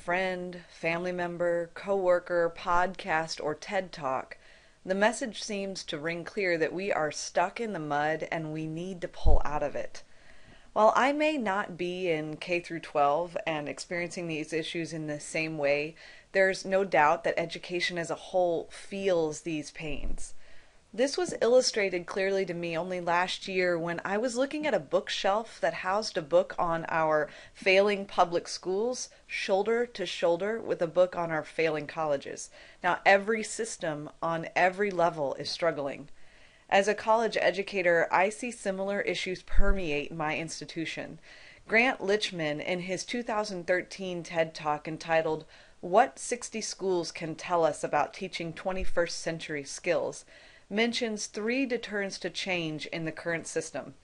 friend, family member, coworker, podcast, or TED Talk, the message seems to ring clear that we are stuck in the mud and we need to pull out of it. While I may not be in K through 12 and experiencing these issues in the same way, there's no doubt that education as a whole feels these pains. This was illustrated clearly to me only last year when I was looking at a bookshelf that housed a book on our failing public schools, shoulder to shoulder with a book on our failing colleges. Now, every system on every level is struggling. As a college educator, I see similar issues permeate my institution. Grant Lichtman, in his 2013 TED Talk entitled, What 60 Schools Can Tell Us About Teaching 21st Century Skills, mentions three deterrents to change in the current system.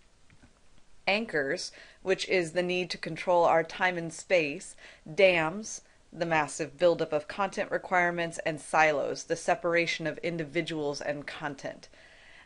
Anchors, which is the need to control our time and space, dams, the massive buildup of content requirements, and silos, the separation of individuals and content.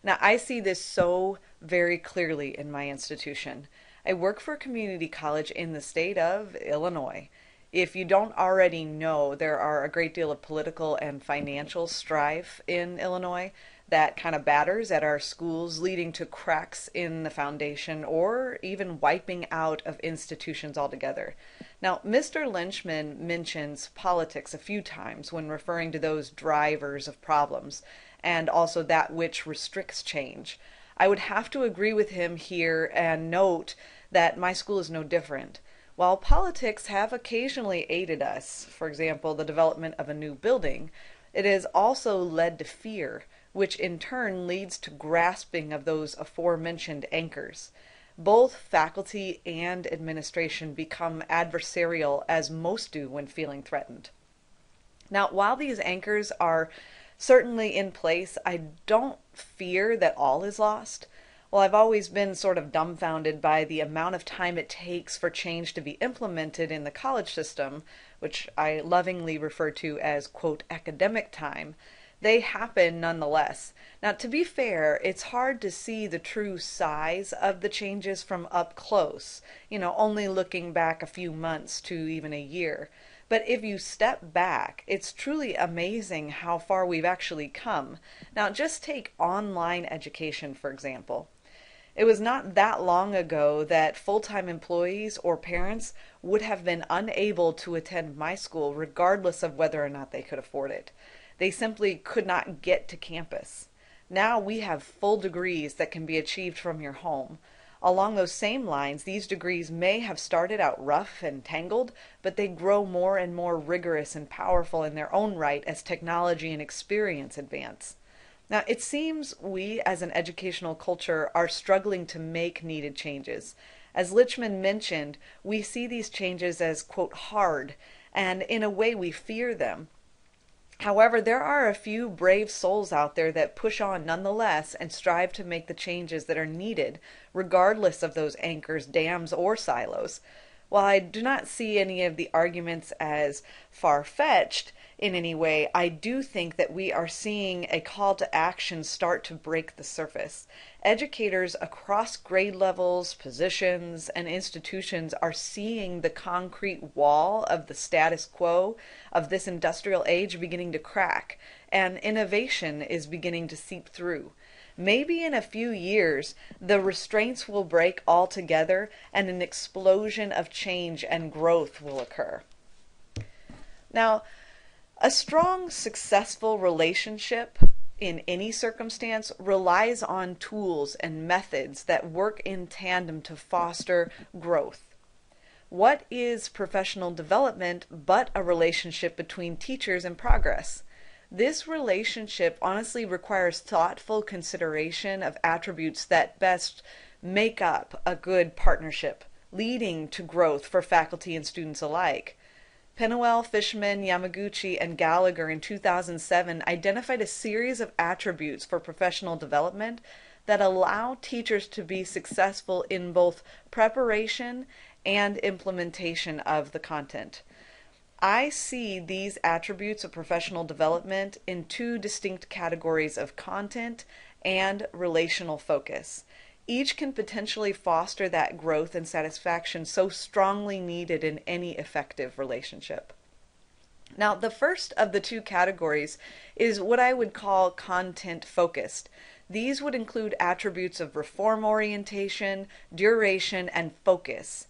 Now, I see this so very clearly in my institution. I work for a community college in the state of Illinois. If you don't already know, there are a great deal of political and financial strife in Illinois that kind of batters at our schools, leading to cracks in the foundation or even wiping out of institutions altogether. Now, Mr. Lichtman mentions politics a few times when referring to those drivers of problems and also that which restricts change. I would have to agree with him here and note that my school is no different. While politics have occasionally aided us, for example, the development of a new building, it has also led to fear which in turn leads to grasping of those aforementioned anchors. Both faculty and administration become adversarial, as most do when feeling threatened. Now, while these anchors are certainly in place, I don't fear that all is lost. Well, I've always been sort of dumbfounded by the amount of time it takes for change to be implemented in the college system, which I lovingly refer to as, quote, academic time they happen nonetheless. Now, to be fair, it's hard to see the true size of the changes from up close, you know, only looking back a few months to even a year. But if you step back, it's truly amazing how far we've actually come. Now, just take online education, for example. It was not that long ago that full time employees or parents would have been unable to attend my school regardless of whether or not they could afford it. They simply could not get to campus. Now we have full degrees that can be achieved from your home. Along those same lines, these degrees may have started out rough and tangled, but they grow more and more rigorous and powerful in their own right as technology and experience advance. Now, it seems we as an educational culture are struggling to make needed changes. As Lichtman mentioned, we see these changes as, quote, hard, and in a way we fear them. However, there are a few brave souls out there that push on nonetheless and strive to make the changes that are needed, regardless of those anchors, dams, or silos. While I do not see any of the arguments as far fetched, in any way, I do think that we are seeing a call to action start to break the surface. Educators across grade levels, positions, and institutions are seeing the concrete wall of the status quo of this industrial age beginning to crack, and innovation is beginning to seep through. Maybe in a few years, the restraints will break altogether and an explosion of change and growth will occur. Now, a strong, successful relationship in any circumstance relies on tools and methods that work in tandem to foster growth. What is professional development but a relationship between teachers and progress? This relationship honestly requires thoughtful consideration of attributes that best make up a good partnership, leading to growth for faculty and students alike. Penuel, Fishman, Yamaguchi, and Gallagher in 2007 identified a series of attributes for professional development that allow teachers to be successful in both preparation and implementation of the content. I see these attributes of professional development in two distinct categories of content and relational focus each can potentially foster that growth and satisfaction so strongly needed in any effective relationship. Now, the first of the two categories is what I would call content focused. These would include attributes of reform orientation, duration, and focus.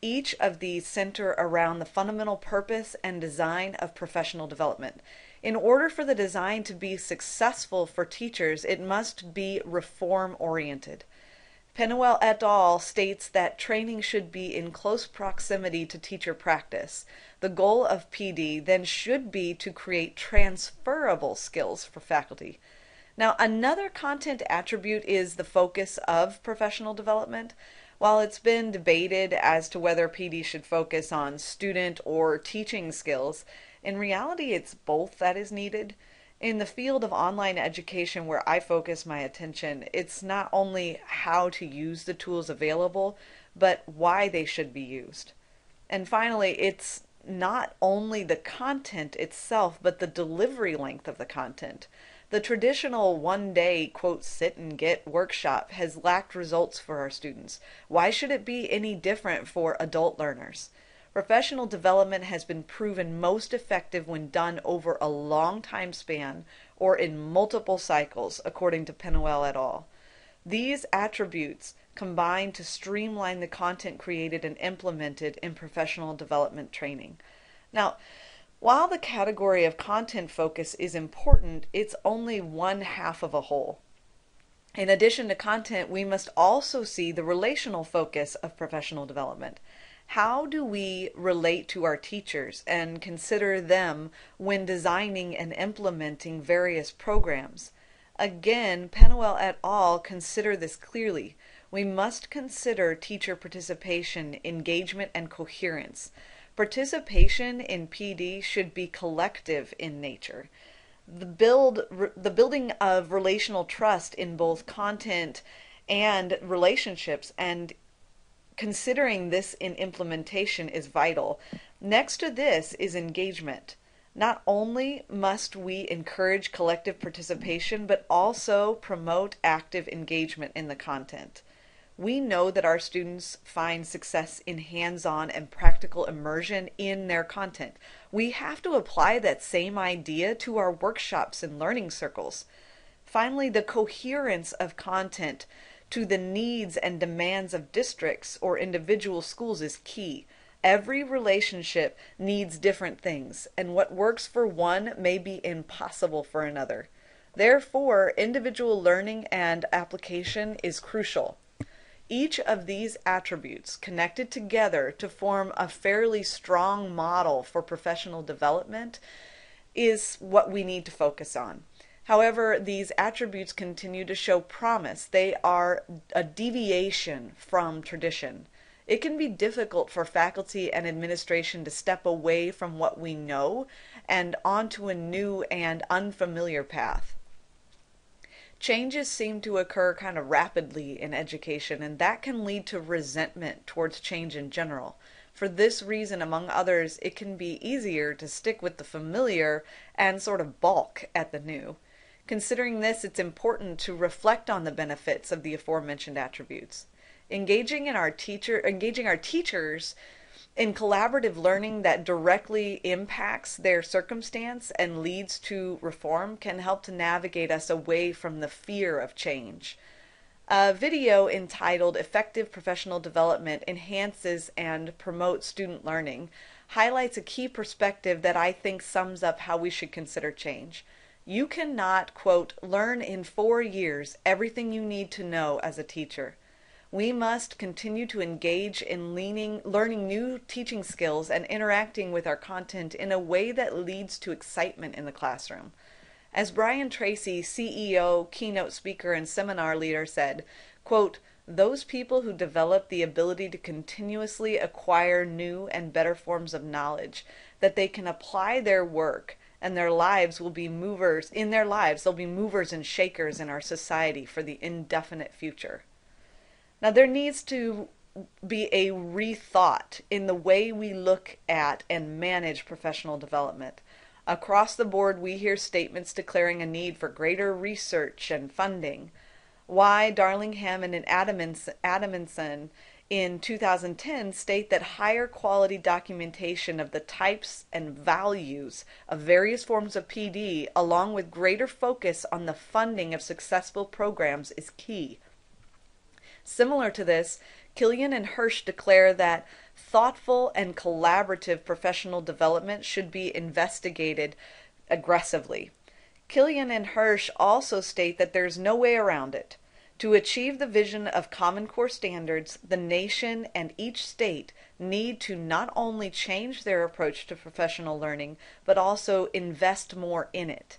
Each of these center around the fundamental purpose and design of professional development. In order for the design to be successful for teachers, it must be reform oriented. Penuel et al. states that training should be in close proximity to teacher practice. The goal of PD then should be to create transferable skills for faculty. Now, another content attribute is the focus of professional development. While it's been debated as to whether PD should focus on student or teaching skills, in reality it's both that is needed. In the field of online education where I focus my attention, it's not only how to use the tools available, but why they should be used. And finally, it's not only the content itself, but the delivery length of the content. The traditional one day, quote, sit and get workshop has lacked results for our students. Why should it be any different for adult learners? Professional development has been proven most effective when done over a long time span or in multiple cycles, according to Penuel et al. These attributes combine to streamline the content created and implemented in professional development training. Now, while the category of content focus is important, it's only one half of a whole. In addition to content, we must also see the relational focus of professional development. How do we relate to our teachers and consider them when designing and implementing various programs? Again, Penuel et al. consider this clearly. We must consider teacher participation, engagement, and coherence. Participation in PD should be collective in nature. The build the building of relational trust in both content and relationships and considering this in implementation is vital. Next to this is engagement. Not only must we encourage collective participation, but also promote active engagement in the content. We know that our students find success in hands on and practical immersion in their content. We have to apply that same idea to our workshops and learning circles. Finally, the coherence of content to the needs and demands of districts or individual schools is key. Every relationship needs different things, and what works for one may be impossible for another. Therefore, individual learning and application is crucial. Each of these attributes connected together to form a fairly strong model for professional development is what we need to focus on. However, these attributes continue to show promise. They are a deviation from tradition. It can be difficult for faculty and administration to step away from what we know and onto a new and unfamiliar path changes seem to occur kind of rapidly in education, and that can lead to resentment towards change in general. For this reason, among others, it can be easier to stick with the familiar and sort of balk at the new. Considering this, it's important to reflect on the benefits of the aforementioned attributes. Engaging in our teacher engaging our teachers in collaborative learning that directly impacts their circumstance and leads to reform can help to navigate us away from the fear of change. A video entitled Effective Professional Development Enhances and Promotes Student Learning highlights a key perspective that I think sums up how we should consider change. You cannot, quote, learn in four years everything you need to know as a teacher. We must continue to engage in leaning, learning new teaching skills and interacting with our content in a way that leads to excitement in the classroom. As Brian Tracy, CEO, keynote speaker, and seminar leader said, quote, those people who develop the ability to continuously acquire new and better forms of knowledge that they can apply their work and their lives will be movers in their lives they'll be movers and shakers in our society for the indefinite future now, there needs to be a rethought in the way we look at and manage professional development. Across the board, we hear statements declaring a need for greater research and funding. Why Darling-Hammond and Adamson in 2010 state that higher quality documentation of the types and values of various forms of PD, along with greater focus on the funding of successful programs, is key. Similar to this, Killion and Hirsh declare that thoughtful and collaborative professional development should be investigated aggressively. Killion and Hirsh also state that there's no way around it. To achieve the vision of Common Core standards, the nation and each state need to not only change their approach to professional learning, but also invest more in it.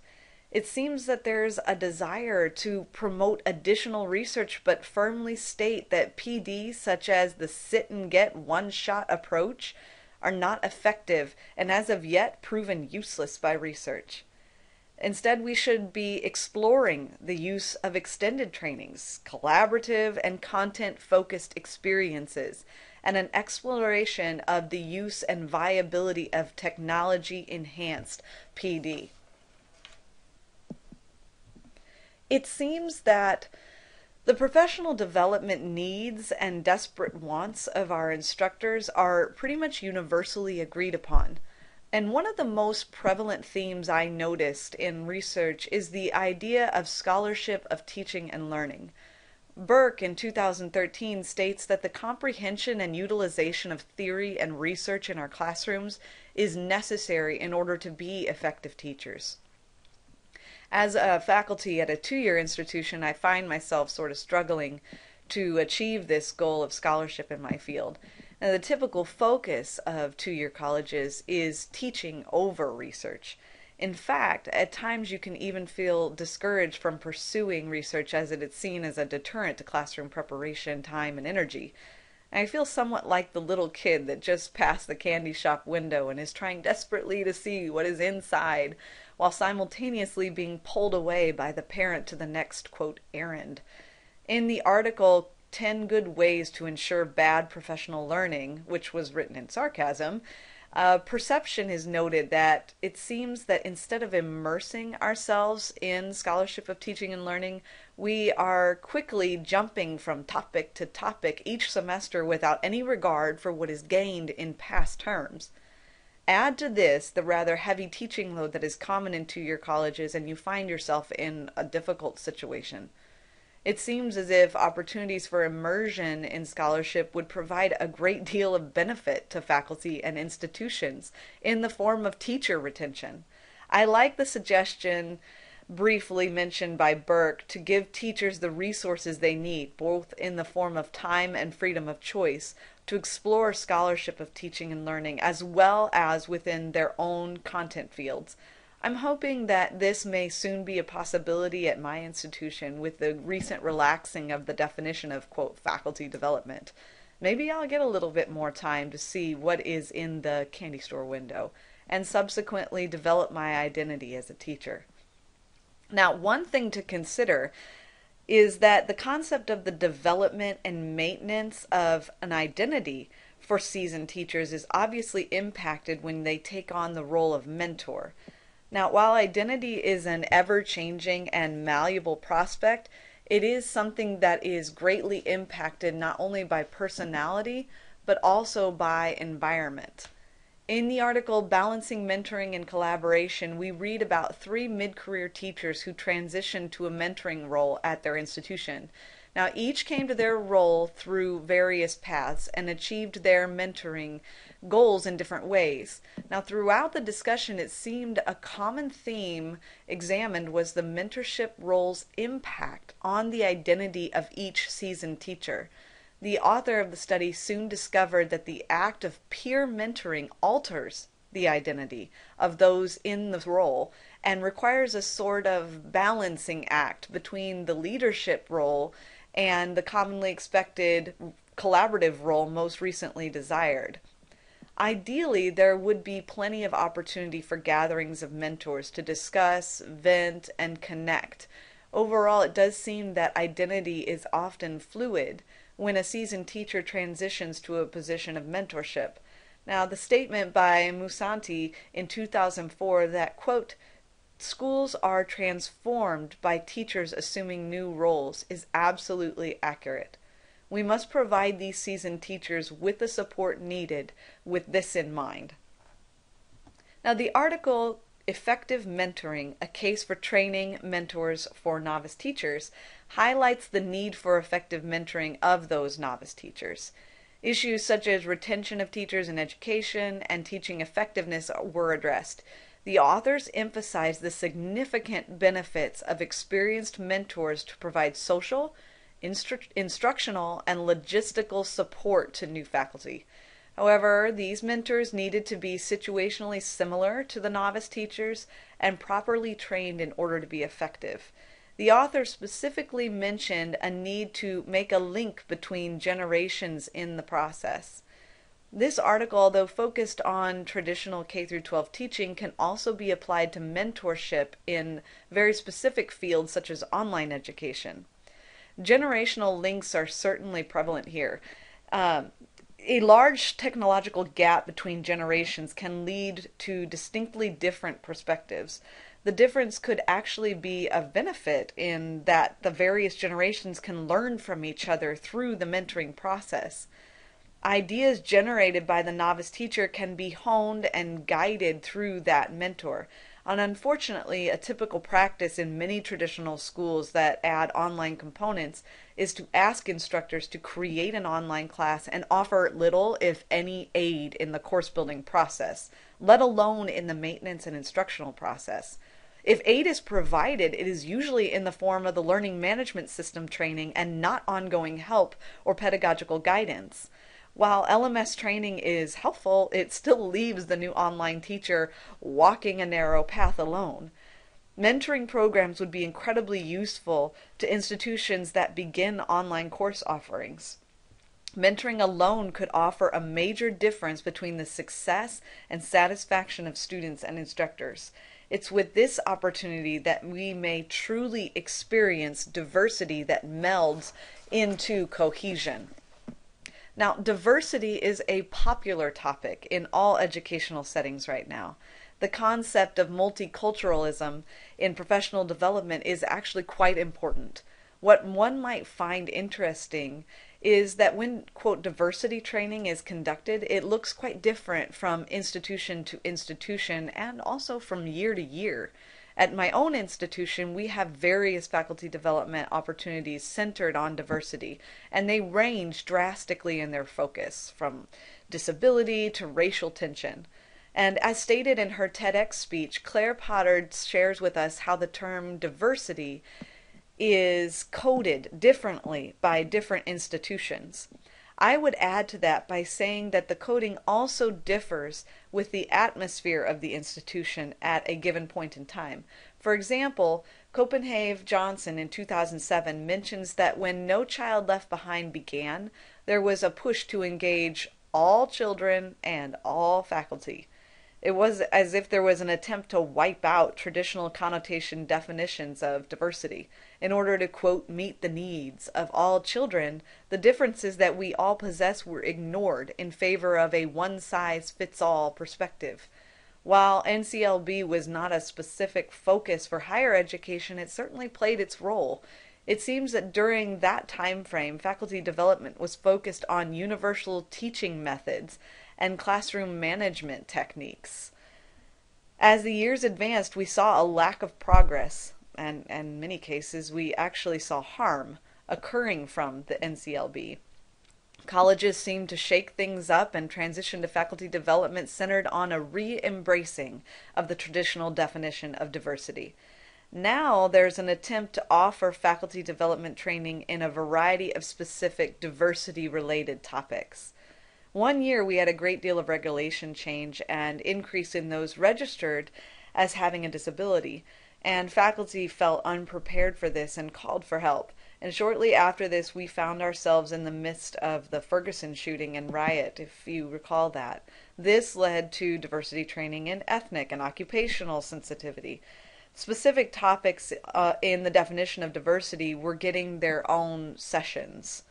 It seems that there's a desire to promote additional research, but firmly state that PD, such as the sit and get one shot approach, are not effective and as of yet proven useless by research. Instead, we should be exploring the use of extended trainings, collaborative and content focused experiences, and an exploration of the use and viability of technology enhanced PD. It seems that the professional development needs and desperate wants of our instructors are pretty much universally agreed upon. And one of the most prevalent themes I noticed in research is the idea of scholarship of teaching and learning. Burke in 2013 states that the comprehension and utilization of theory and research in our classrooms is necessary in order to be effective teachers. As a faculty at a two year institution, I find myself sort of struggling to achieve this goal of scholarship in my field. Now, the typical focus of two year colleges is teaching over research. In fact, at times you can even feel discouraged from pursuing research as it is seen as a deterrent to classroom preparation, time, and energy. I feel somewhat like the little kid that just passed the candy shop window and is trying desperately to see what is inside, while simultaneously being pulled away by the parent to the next, quote, errand. In the article 10 Good Ways to Ensure Bad Professional Learning, which was written in sarcasm, uh, perception is noted that it seems that instead of immersing ourselves in scholarship of teaching and learning, we are quickly jumping from topic to topic each semester without any regard for what is gained in past terms. Add to this the rather heavy teaching load that is common in two year colleges, and you find yourself in a difficult situation. It seems as if opportunities for immersion in scholarship would provide a great deal of benefit to faculty and institutions in the form of teacher retention. I like the suggestion briefly mentioned by Burke to give teachers the resources they need, both in the form of time and freedom of choice, to explore scholarship of teaching and learning as well as within their own content fields. I'm hoping that this may soon be a possibility at my institution with the recent relaxing of the definition of, quote, faculty development. Maybe I'll get a little bit more time to see what is in the candy store window and subsequently develop my identity as a teacher. Now, one thing to consider is that the concept of the development and maintenance of an identity for seasoned teachers is obviously impacted when they take on the role of mentor. Now, while identity is an ever changing and malleable prospect, it is something that is greatly impacted not only by personality, but also by environment. In the article Balancing Mentoring and Collaboration, we read about three mid career teachers who transitioned to a mentoring role at their institution. Now, each came to their role through various paths and achieved their mentoring goals in different ways. Now, throughout the discussion, it seemed a common theme examined was the mentorship role's impact on the identity of each seasoned teacher. The author of the study soon discovered that the act of peer mentoring alters the identity of those in the role and requires a sort of balancing act between the leadership role and the commonly expected collaborative role most recently desired. Ideally, there would be plenty of opportunity for gatherings of mentors to discuss, vent, and connect. Overall, it does seem that identity is often fluid when a seasoned teacher transitions to a position of mentorship. Now, the statement by Musanti in 2004 that, quote, schools are transformed by teachers assuming new roles is absolutely accurate. We must provide these seasoned teachers with the support needed with this in mind. Now, the article Effective Mentoring A Case for Training Mentors for Novice Teachers highlights the need for effective mentoring of those novice teachers. Issues such as retention of teachers in education and teaching effectiveness were addressed. The authors emphasize the significant benefits of experienced mentors to provide social, instru- instructional, and logistical support to new faculty. However, these mentors needed to be situationally similar to the novice teachers and properly trained in order to be effective. The author specifically mentioned a need to make a link between generations in the process. This article, although focused on traditional K 12 teaching, can also be applied to mentorship in very specific fields such as online education. Generational links are certainly prevalent here. Um, a large technological gap between generations can lead to distinctly different perspectives the difference could actually be a benefit in that the various generations can learn from each other through the mentoring process. Ideas generated by the novice teacher can be honed and guided through that mentor. And unfortunately, a typical practice in many traditional schools that add online components is to ask instructors to create an online class and offer little, if any, aid in the course building process, let alone in the maintenance and instructional process. If aid is provided, it is usually in the form of the learning management system training and not ongoing help or pedagogical guidance. While LMS training is helpful, it still leaves the new online teacher walking a narrow path alone. Mentoring programs would be incredibly useful to institutions that begin online course offerings. Mentoring alone could offer a major difference between the success and satisfaction of students and instructors. It's with this opportunity that we may truly experience diversity that melds into cohesion. Now, diversity is a popular topic in all educational settings right now. The concept of multiculturalism in professional development is actually quite important. What one might find interesting is that when, quote, diversity training is conducted, it looks quite different from institution to institution and also from year to year. At my own institution, we have various faculty development opportunities centered on diversity, and they range drastically in their focus from disability to racial tension. And as stated in her TEDx speech, Claire Potter shares with us how the term diversity is coded differently by different institutions. I would add to that by saying that the coding also differs with the atmosphere of the institution at a given point in time. For example, Copenhaver-Johnson in 2007 mentions that when No Child Left Behind began, there was a push to engage all children and all faculty. It was as if there was an attempt to wipe out traditional connotation definitions of diversity in order to, quote, meet the needs of all children. The differences that we all possess were ignored in favor of a one size fits all perspective. While NCLB was not a specific focus for higher education, it certainly played its role. It seems that during that time frame, faculty development was focused on universal teaching methods and classroom management techniques. As the years advanced, we saw a lack of progress, and, in many cases, we actually saw harm occurring from the NCLB. Colleges seemed to shake things up and transition to faculty development centered on a re embracing of the traditional definition of diversity. Now there's an attempt to offer faculty development training in a variety of specific diversity related topics. One year we had a great deal of regulation change and increase in those registered as having a disability, and faculty felt unprepared for this and called for help. And shortly after this, we found ourselves in the midst of the Ferguson shooting and riot, if you recall that. This led to diversity training in ethnic and occupational sensitivity. Specific topics uh, in the definition of diversity were getting their own sessions.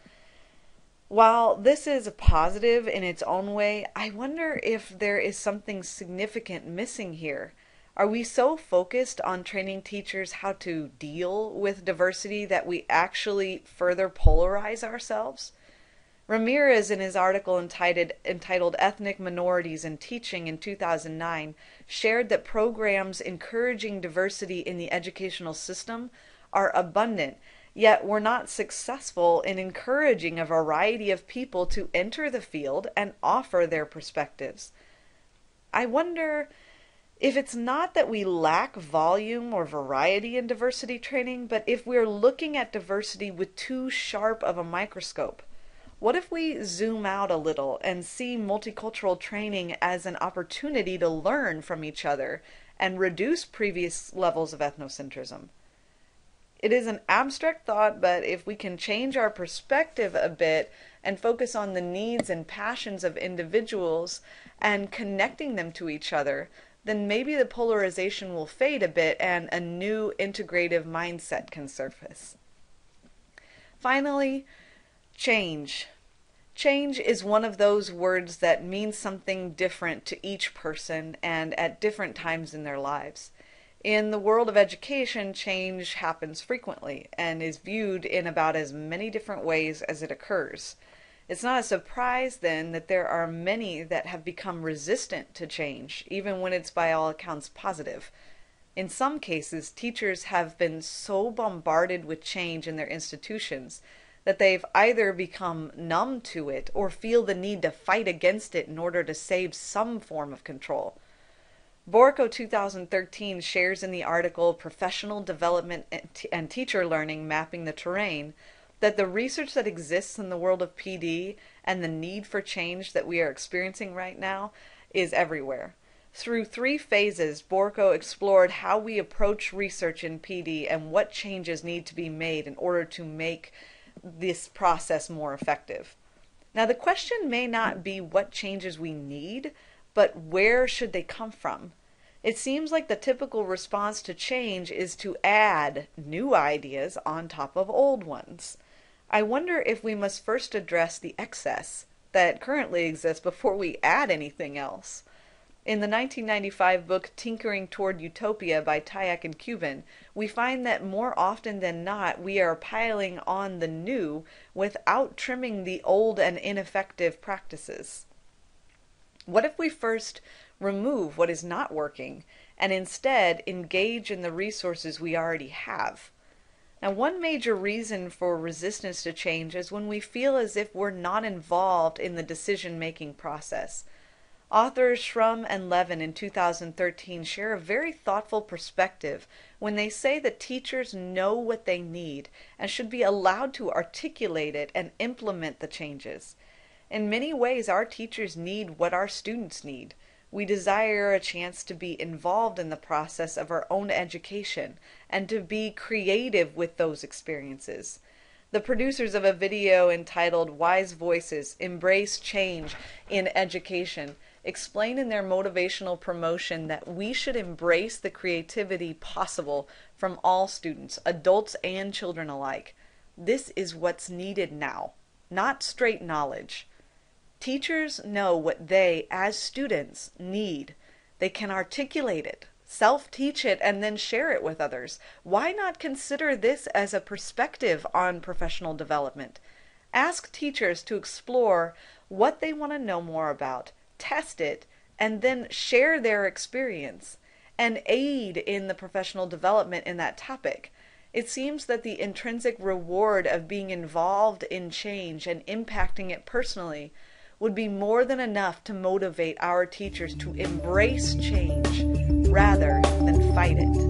While this is a positive in its own way, I wonder if there is something significant missing here. Are we so focused on training teachers how to deal with diversity that we actually further polarize ourselves? Ramirez, in his article entitled, entitled Ethnic Minorities in Teaching in 2009, shared that programs encouraging diversity in the educational system are abundant, yet we're not successful in encouraging a variety of people to enter the field and offer their perspectives. I wonder if it's not that we lack volume or variety in diversity training, but if we're looking at diversity with too sharp of a microscope. What if we zoom out a little and see multicultural training as an opportunity to learn from each other and reduce previous levels of ethnocentrism? It is an abstract thought, but if we can change our perspective a bit and focus on the needs and passions of individuals and connecting them to each other, then maybe the polarization will fade a bit and a new integrative mindset can surface. Finally, change. Change is one of those words that means something different to each person and at different times in their lives. In the world of education, change happens frequently and is viewed in about as many different ways as it occurs. It's not a surprise then that there are many that have become resistant to change, even when it's by all accounts positive. In some cases, teachers have been so bombarded with change in their institutions that they've either become numb to it or feel the need to fight against it in order to save some form of control. Borko 2013 shares in the article Professional Development and Teacher Learning Mapping the Terrain that the research that exists in the world of PD and the need for change that we are experiencing right now is everywhere. Through three phases, Borko explored how we approach research in PD and what changes need to be made in order to make this process more effective. Now, the question may not be what changes we need, but where should they come from? It seems like the typical response to change is to add new ideas on top of old ones. I wonder if we must first address the excess that currently exists before we add anything else. In the 1995 book Tinkering Toward Utopia by Tyack and Cuban, we find that more often than not we are piling on the new without trimming the old and ineffective practices. What if we first remove what is not working and instead engage in the resources we already have? Now, one major reason for resistance to change is when we feel as if we're not involved in the decision making process. Authors Schrum and Levin in 2013 share a very thoughtful perspective when they say that teachers know what they need and should be allowed to articulate it and implement the changes. In many ways, our teachers need what our students need. We desire a chance to be involved in the process of our own education and to be creative with those experiences. The producers of a video entitled Wise Voices Embrace Change in Education explain in their motivational promotion that we should embrace the creativity possible from all students, adults and children alike. This is what's needed now, not straight knowledge. Teachers know what they, as students, need. They can articulate it, self teach it, and then share it with others. Why not consider this as a perspective on professional development? Ask teachers to explore what they want to know more about, test it, and then share their experience and aid in the professional development in that topic. It seems that the intrinsic reward of being involved in change and impacting it personally would be more than enough to motivate our teachers to embrace change rather than fight it.